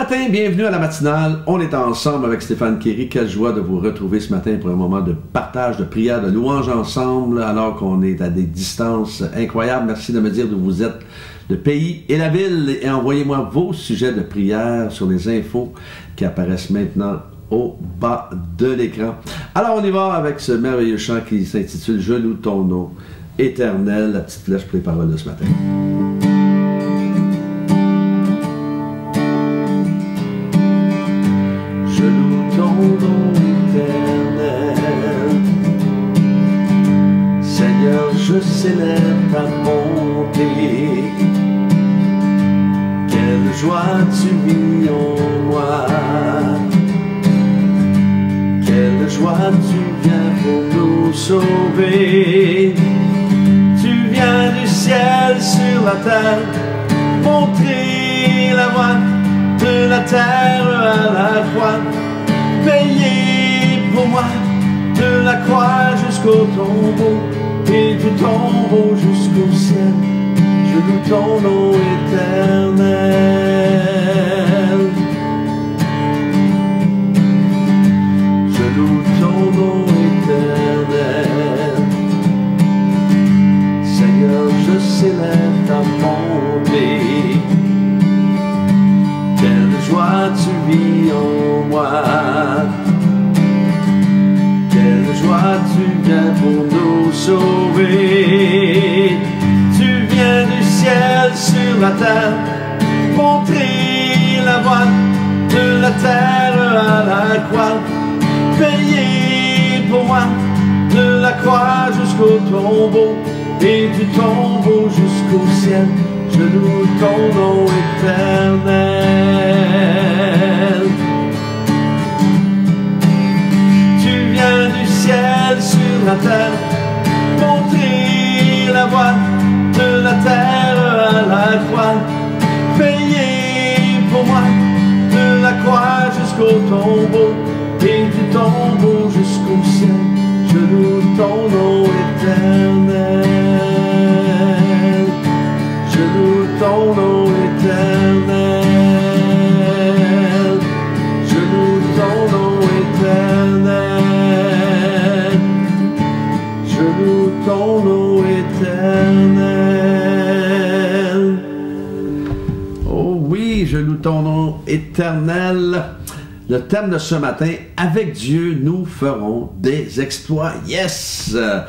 matin, bienvenue à la matinale. On est ensemble avec Stéphane Kéry. Quelle joie de vous retrouver ce matin pour un moment de partage, de prière, de louange ensemble, alors qu'on est à des distances incroyables. Merci de me dire d'où vous êtes, le pays et la ville, et envoyez-moi vos sujets de prière sur les infos qui apparaissent maintenant au bas de l'écran. Alors on y va avec ce merveilleux chant qui s'intitule Je loue ton nom éternel, la petite flèche pour les paroles de ce matin. Quelle joie tu vis en moi. Quelle joie tu viens pour nous sauver. Tu viens du ciel sur la terre, montrer la voie de la terre à la croix, payer pour moi de la croix jusqu'au tombeau et du tombeau jusqu'au ciel. Je loue ton nom éternel. Je loue ton nom éternel. Seigneur, je célèbre ta bonté. Quelle joie tu vis en moi. Quelle joie tu viens pour nous Tu viens du ciel sur la terre, montrer la voie de la terre à la croix, payer pour moi de la croix jusqu'au tombeau et du tombeau jusqu'au ciel. Je loue ton nom éternel. Tu viens du ciel sur la terre, tombeau et du tombeau jusqu'au ciel. Je loue ton nom éternel. Le thème de ce matin, avec Dieu, nous ferons des exploits. Yes! Euh,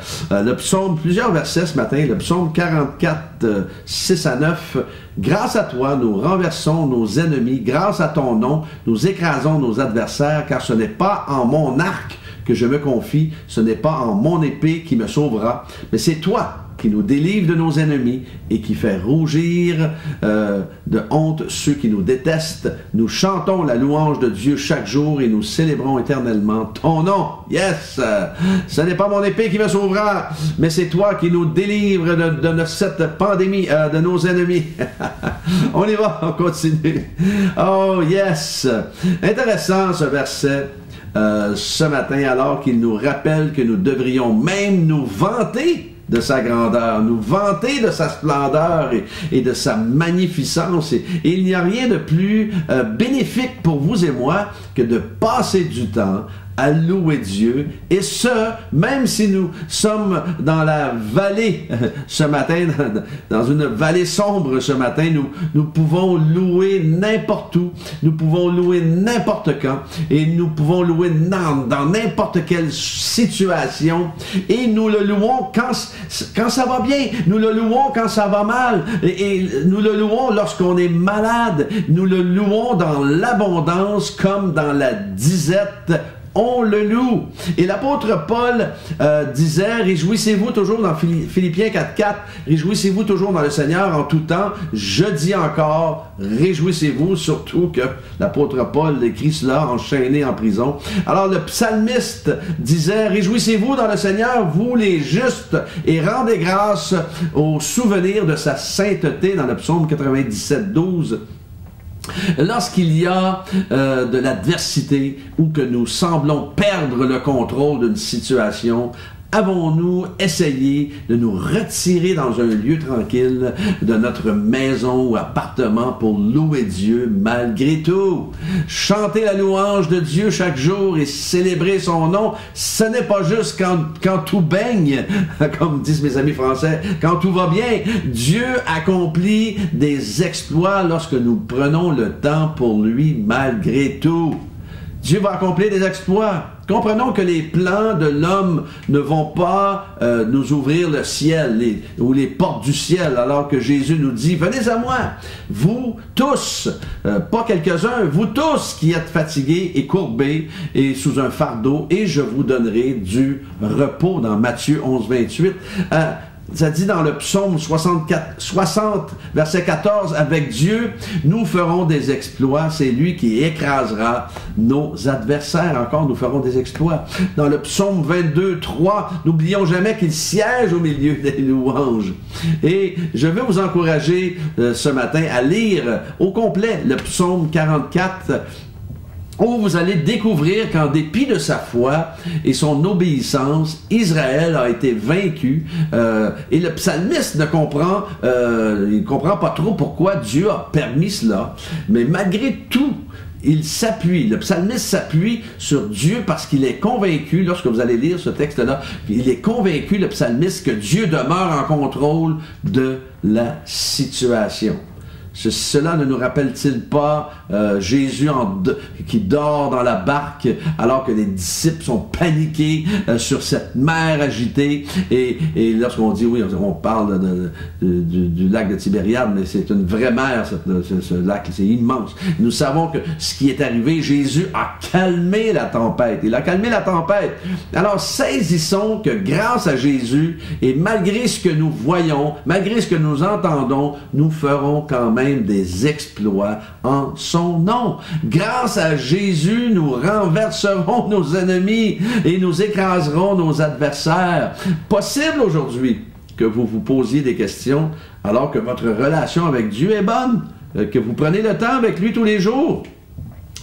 le psaume, plusieurs versets ce matin, le psaume 44, euh, 6 à 9. Grâce à toi, nous renversons nos ennemis. Grâce à ton nom, nous écrasons nos adversaires, car ce n'est pas en mon arc que je me confie, ce n'est pas en mon épée qui me sauvera, mais c'est toi qui nous délivre de nos ennemis et qui fait rougir euh, de honte ceux qui nous détestent. Nous chantons la louange de Dieu chaque jour et nous célébrons éternellement ton nom. Yes! Ce n'est pas mon épée qui me sauvera, mais c'est toi qui nous délivre de, cette pandémie, euh, de nos ennemis. on y va, on continue. Oh yes! Intéressant ce verset. Euh, ce matin alors qu'il nous rappelle que nous devrions même nous vanter de sa grandeur, nous vanter de sa splendeur et, de sa magnificence. Et, et il n'y a rien de plus euh, bénéfique pour vous et moi que de passer du temps à louer Dieu, et ce, même si nous sommes dans la vallée ce matin, dans une vallée sombre ce matin, nous, nous pouvons louer n'importe où, nous pouvons louer n'importe quand, et nous pouvons louer dans, n'importe quelle situation, et nous le louons quand, quand ça va bien, nous le louons quand ça va mal, et nous le louons lorsqu'on est malade, nous le louons dans l'abondance comme dans la disette on le loue. Et l'apôtre Paul euh, disait, réjouissez-vous toujours dans Philippiens 4.4, réjouissez-vous toujours dans le Seigneur en tout temps. Je dis encore, réjouissez-vous, surtout que l'apôtre Paul écrit cela enchaîné en prison. Alors le psalmiste disait, réjouissez-vous dans le Seigneur, vous les justes, et rendez grâce au souvenir de sa sainteté dans le psaume 97.12. Lorsqu'il y a euh, de l'adversité ou que nous semblons perdre le contrôle d'une situation, avons-nous essayé de nous retirer dans un lieu tranquille de notre maison ou appartement pour louer Dieu malgré tout? Chanter la louange de Dieu chaque jour et célébrer son nom, ce n'est pas juste quand, quand tout baigne, comme disent mes amis français, quand tout va bien. Dieu accomplit des exploits lorsque nous prenons le temps pour lui malgré tout. Dieu va accomplir des exploits. Comprenons que les plans de l'homme ne vont pas euh, nous ouvrir le ciel ou les portes du ciel, alors que Jésus nous dit, venez à moi, vous tous, euh, pas quelques-uns, vous tous qui êtes fatigués et courbés et sous un fardeau, et je vous donnerai du repos dans Matthieu 11, 28 ça dit dans le psaume 64, 60, verset 14, avec Dieu, nous ferons des exploits. C'est lui qui écrasera nos adversaires. Encore, nous ferons des exploits. Dans le psaume 22, 3, n'oublions jamais qu'il siège au milieu des louanges. Et je veux vous encourager euh, ce matin à lire au complet le psaume 44 où vous allez découvrir qu'en dépit de sa foi et son obéissance, Israël a été vaincu. Euh, et le psalmiste ne comprend, euh, il comprend pas trop pourquoi Dieu a permis cela. Mais malgré tout, il s'appuie, le psalmiste s'appuie sur Dieu parce qu'il est convaincu, lorsque vous allez lire ce texte-là, il est convaincu, le psalmiste, que Dieu demeure en contrôle de la situation. Cela ne nous rappelle-t-il pas euh, Jésus qui dort dans la barque alors que les disciples sont paniqués euh, sur cette mer agitée? Et, lorsqu'on dit oui, on parle du, lac de Tibériade, mais c'est une vraie mer, ce, lac, c'est immense. Nous savons que ce qui est arrivé, Jésus a calmé la tempête. Il a calmé la tempête. Alors saisissons que grâce à Jésus et malgré ce que nous voyons, malgré ce que nous entendons, nous ferons quand même des exploits en son nom. Grâce à Jésus, nous renverserons nos ennemis et nous écraserons nos adversaires. Possible aujourd'hui que vous vous posiez des questions alors que votre relation avec Dieu est bonne, euh, que vous prenez le temps avec lui tous les jours?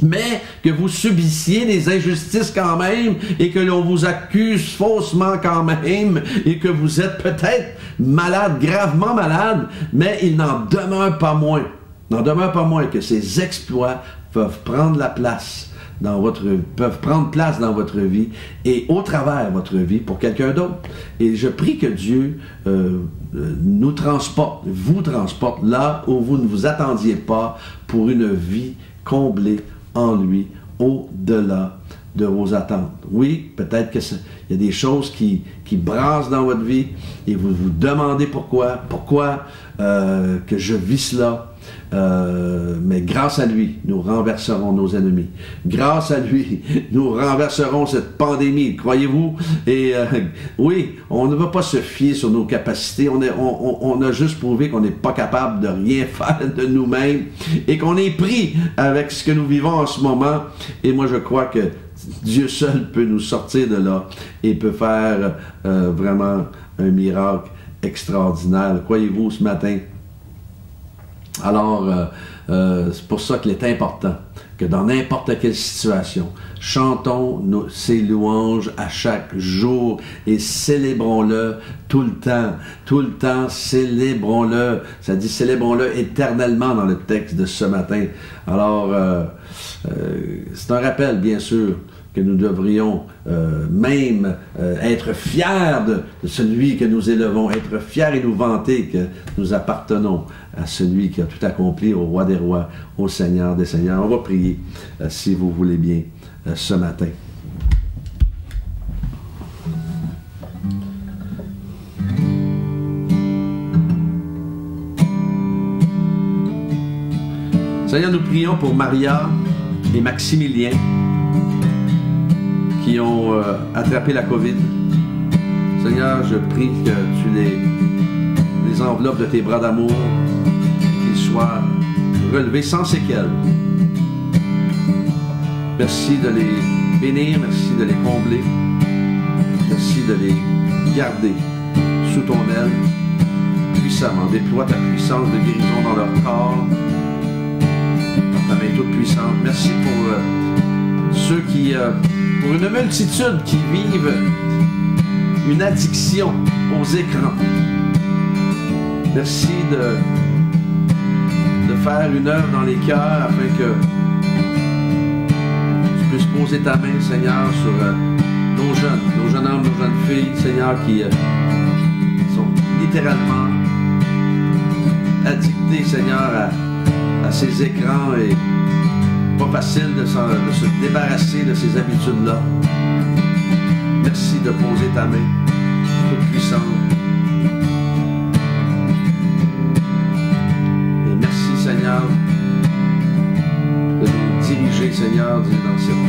Mais que vous subissiez des injustices quand même et que l'on vous accuse faussement quand même et que vous êtes peut-être malade, gravement malade, mais il n'en demeure pas moins, n'en demeure pas moins que ces exploits peuvent prendre la place dans votre peuvent prendre place dans votre vie et au travers votre vie pour quelqu'un d'autre. Et je prie que Dieu euh, nous transporte, vous transporte là où vous ne vous attendiez pas pour une vie comblée en lui au-delà de vos attentes. Oui, peut-être qu'il y a des choses qui, qui brassent dans votre vie et vous vous demandez pourquoi, pourquoi euh, que je vis cela. Euh, mais grâce à lui, nous renverserons nos ennemis. Grâce à lui, nous renverserons cette pandémie, croyez-vous? Et euh, oui, on ne va pas se fier sur nos capacités. On, a juste prouvé qu'on n'est pas capable de rien faire de nous-mêmes et qu'on est pris avec ce que nous vivons en ce moment. Et moi, je crois que Dieu seul peut nous sortir de là et peut faire euh, vraiment un miracle extraordinaire. Croyez-vous ce matin? Alors, euh, euh, c'est pour ça qu'il est important que dans n'importe quelle situation, chantons nos, ces louanges à chaque jour et célébrons-le tout le temps. Tout le temps, célébrons-le. Ça dit célébrons-le éternellement dans le texte de ce matin. Alors, euh, c'est un rappel, bien sûr, que nous devrions même être fiers de, celui que nous élevons, être fiers et nous vanter que nous appartenons à celui qui a tout accompli, au roi des rois, au Seigneur des seigneurs. On va prier, euh, si vous voulez bien, euh, ce matin. Seigneur, nous prions pour Maria et Maximilien qui ont euh, attrapé la COVID. Seigneur, je prie que tu les, les enveloppes de tes bras d'amour, soient relevés sans séquelles. Merci de les bénir, merci de les combler, merci de les garder sous ton aile puissamment. Déploie ta puissance de guérison dans leur corps, ta main toute puissante. Merci pour euh, ceux qui, euh, pour une multitude qui vivent une addiction aux écrans. Merci de, de faire une œuvre dans les cœurs afin que tu puisses poser ta main, Seigneur, sur euh, nos jeunes, nos jeunes hommes, nos jeunes filles, Seigneur, qui euh, sont littéralement addictés, Seigneur, à, à ces écrans et pas facile de, de se débarrasser de ces habitudes-là. Merci de poser ta main toute puissante. Et merci Seigneur de nous diriger Seigneur dans, cette,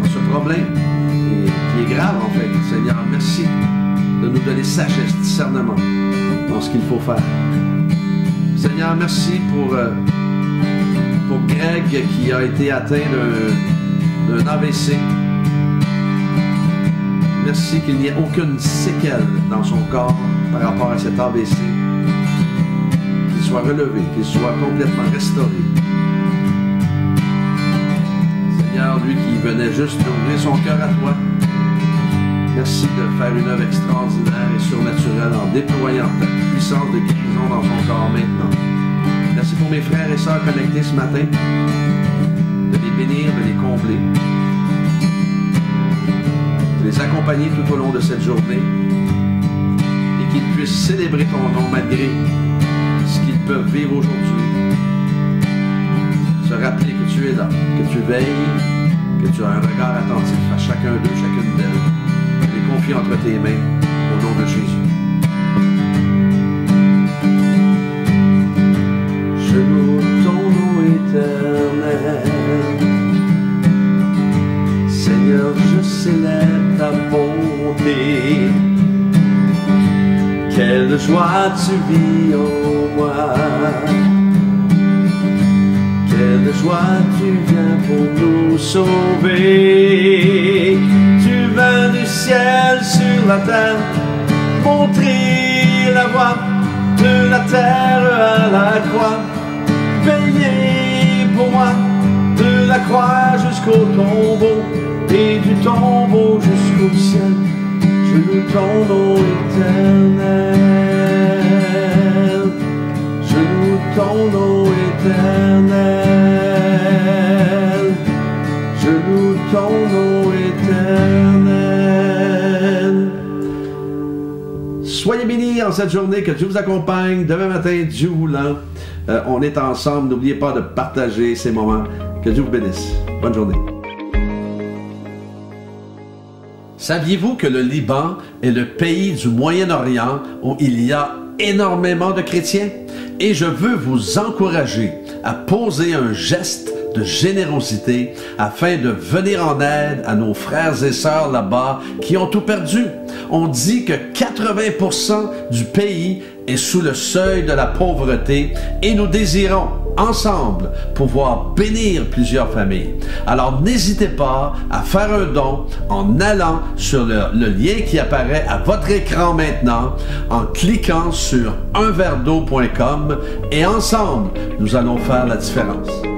dans ce problème qui est grave en fait. Seigneur, merci de nous donner sagesse, discernement dans ce qu'il faut faire. Seigneur, merci pour... Euh, pour Greg qui a été atteint d'un AVC. Merci qu'il n'y ait aucune séquelle dans son corps par rapport à cet AVC. Qu'il soit relevé, qu'il soit complètement restauré. Seigneur, lui qui venait juste d'ouvrir son cœur à toi, merci de faire une œuvre extraordinaire et surnaturelle en déployant ta puissance de guérison dans son corps maintenant. Merci pour mes frères et sœurs connectés ce matin, de les bénir, de les combler, de les accompagner tout au long de cette journée et qu'ils puissent célébrer ton nom malgré ce qu'ils peuvent vivre aujourd'hui. Se rappeler que tu es là, que tu veilles, que tu as un regard attentif à chacun d'eux, chacune d'elles. Les confier entre tes mains au nom de Jésus. Ta bonté. Quelle joie tu vis en moi. Quelle joie tu viens pour nous sauver. Tu viens du ciel sur la terre, montrer la voie de la terre à la croix. Veillez pour moi de la croix jusqu'au tombeau et du tombeau jusqu'au ciel. Je loue ton nom éternel. Je loue ton éternel. Je loue ton éternel. Soyez bénis en cette journée, que Dieu vous accompagne. Demain matin, Dieu voulant, euh, on est ensemble. N'oubliez pas de partager ces moments. Que Dieu vous bénisse. Bonne journée. Saviez-vous que le Liban est le pays du Moyen-Orient où il y a énormément de chrétiens? Et je veux vous encourager à poser un geste de générosité afin de venir en aide à nos frères et sœurs là-bas qui ont tout perdu. On dit que 80% du pays est sous le seuil de la pauvreté et nous désirons ensemble pouvoir bénir plusieurs familles. Alors n'hésitez pas à faire un don en allant sur le, lien qui apparaît à votre écran maintenant, en cliquant sur unverdo.com et ensemble, nous allons faire la différence.